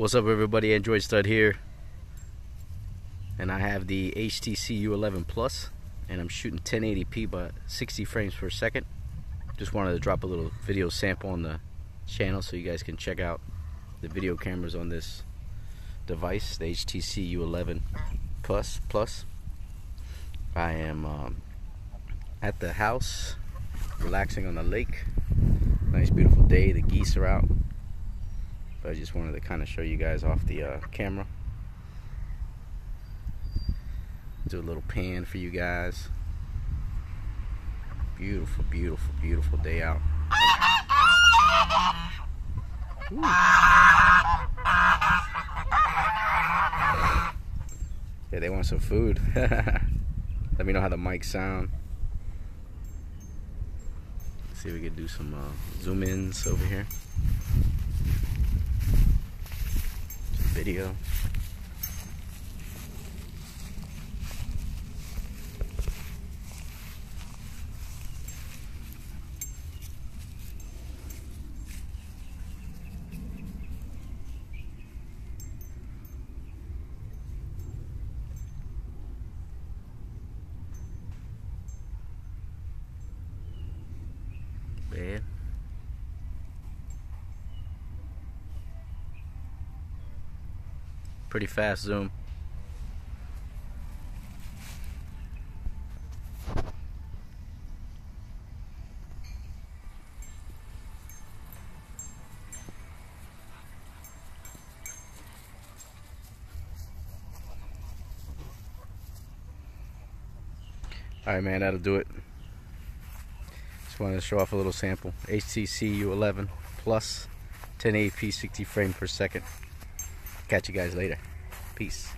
What's up everybody, Android Stud here. And I have the HTC U11 Plus and I'm shooting 1080p but 60 frames per second. Just wanted to drop a little video sample on the channel so you guys can check out the video cameras on this device, the HTC U11 Plus. Plus. I am um, at the house, relaxing on the lake. Nice beautiful day, the geese are out. But I just wanted to kind of show you guys off the uh, camera. Do a little pan for you guys. Beautiful, beautiful, beautiful day out. Ooh. Yeah, they want some food. Let me know how the mics sound. Let's see if we can do some uh, zoom ins over here. Video. Bad. Pretty fast zoom. Alright man, that'll do it. Just wanted to show off a little sample. HTC U11 Plus 1080p 60 frame per second. Catch you guys later. Peace.